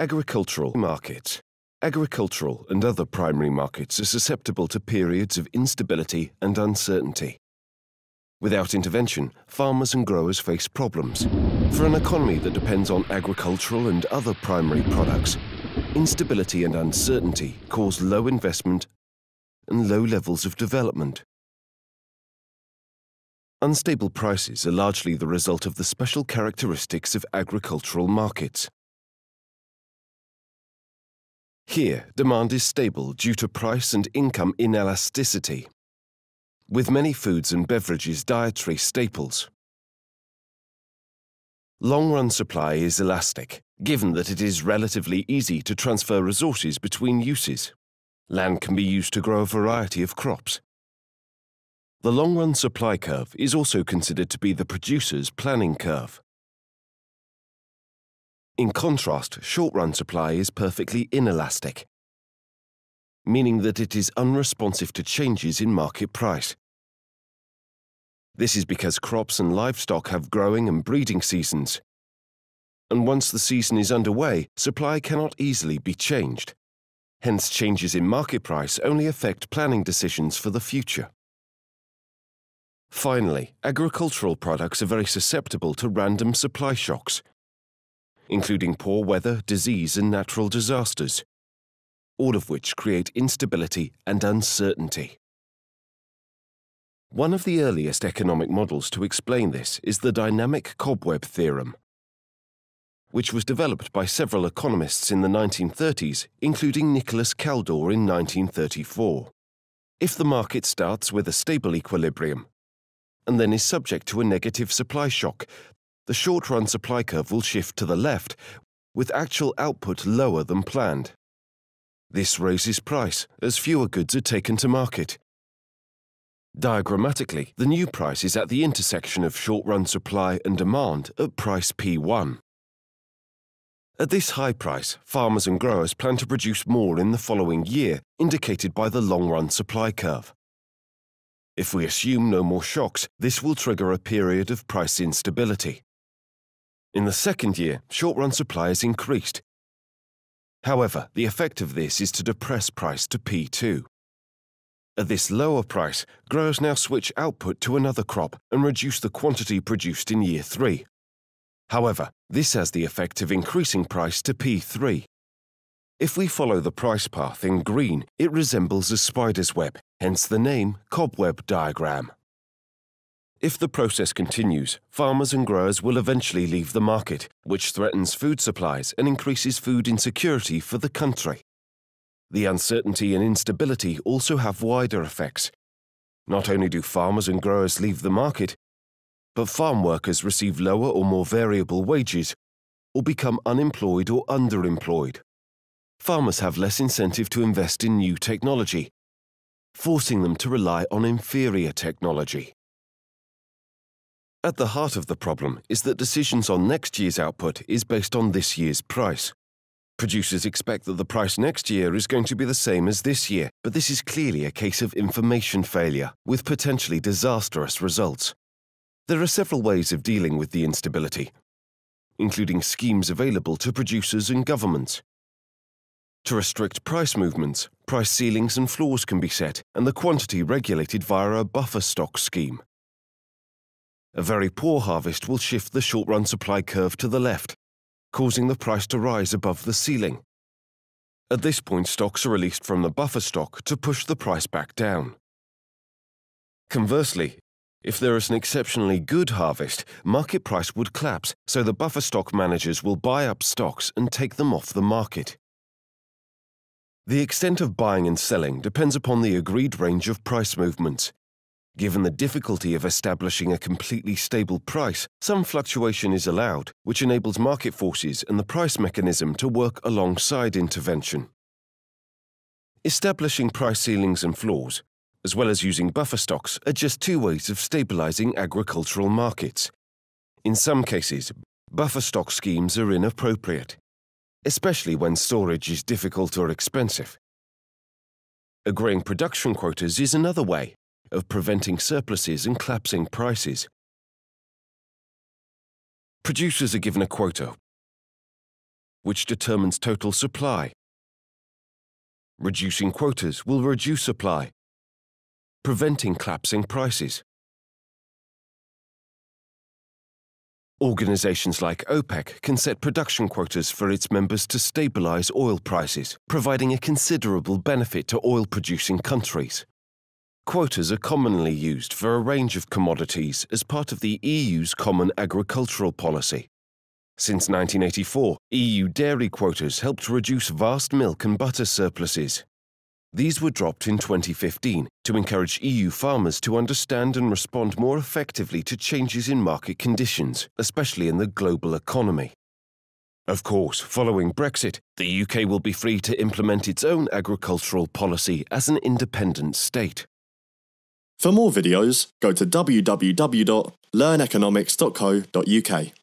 Agricultural markets. Agricultural and other primary markets are susceptible to periods of instability and uncertainty. Without intervention, farmers and growers face problems. For an economy that depends on agricultural and other primary products, instability and uncertainty cause low investment and low levels of development. Unstable prices are largely the result of the special characteristics of agricultural markets. Here, demand is stable due to price and income inelasticity, with many foods and beverages dietary staples. Long-run supply is elastic, given that it is relatively easy to transfer resources between uses. Land can be used to grow a variety of crops. The long-run supply curve is also considered to be the producer's planning curve. In contrast, short-run supply is perfectly inelastic, meaning that it is unresponsive to changes in market price. This is because crops and livestock have growing and breeding seasons, and once the season is underway, supply cannot easily be changed. Hence, changes in market price only affect planning decisions for the future. Finally, agricultural products are very susceptible to random supply shocks, including poor weather, disease, and natural disasters, all of which create instability and uncertainty. One of the earliest economic models to explain this is the dynamic cobweb theorem, which was developed by several economists in the 1930s, including Nicholas Kaldor in 1934. If the market starts with a stable equilibrium and then is subject to a negative supply shock, the short-run supply curve will shift to the left, with actual output lower than planned. This raises price, as fewer goods are taken to market. Diagrammatically, the new price is at the intersection of short-run supply and demand at price P1. At this high price, farmers and growers plan to produce more in the following year, indicated by the long-run supply curve. If we assume no more shocks, this will trigger a period of price instability. In the second year, short-run supply is increased. However, the effect of this is to depress price to P2. At this lower price, growers now switch output to another crop and reduce the quantity produced in year 3. However, this has the effect of increasing price to P3. If we follow the price path in green, it resembles a spider's web, hence the name cobweb diagram. If the process continues, farmers and growers will eventually leave the market, which threatens food supplies and increases food insecurity for the country. The uncertainty and instability also have wider effects. Not only do farmers and growers leave the market, but farm workers receive lower or more variable wages or become unemployed or underemployed. Farmers have less incentive to invest in new technology, forcing them to rely on inferior technology. At the heart of the problem is that decisions on next year's output is based on this year's price. Producers expect that the price next year is going to be the same as this year, but this is clearly a case of information failure, with potentially disastrous results. There are several ways of dealing with the instability, including schemes available to producers and governments. To restrict price movements, price ceilings and floors can be set, and the quantity regulated via a buffer stock scheme. A very poor harvest will shift the short-run supply curve to the left, causing the price to rise above the ceiling. At this point, stocks are released from the buffer stock to push the price back down. Conversely, if there is an exceptionally good harvest, market price would collapse, so the buffer stock managers will buy up stocks and take them off the market. The extent of buying and selling depends upon the agreed range of price movements, Given the difficulty of establishing a completely stable price, some fluctuation is allowed, which enables market forces and the price mechanism to work alongside intervention. Establishing price ceilings and floors, as well as using buffer stocks, are just two ways of stabilizing agricultural markets. In some cases, buffer stock schemes are inappropriate, especially when storage is difficult or expensive. Agreeing production quotas is another way, of preventing surpluses and collapsing prices. Producers are given a quota, which determines total supply. Reducing quotas will reduce supply, preventing collapsing prices. Organizations like OPEC can set production quotas for its members to stabilize oil prices, providing a considerable benefit to oil-producing countries. Quotas are commonly used for a range of commodities as part of the EU's Common Agricultural Policy. Since 1984, EU dairy quotas helped reduce vast milk and butter surpluses. These were dropped in 2015 to encourage EU farmers to understand and respond more effectively to changes in market conditions, especially in the global economy. Of course, following Brexit, the UK will be free to implement its own agricultural policy as an independent state. For more videos, go to www.learneconomics.co.uk.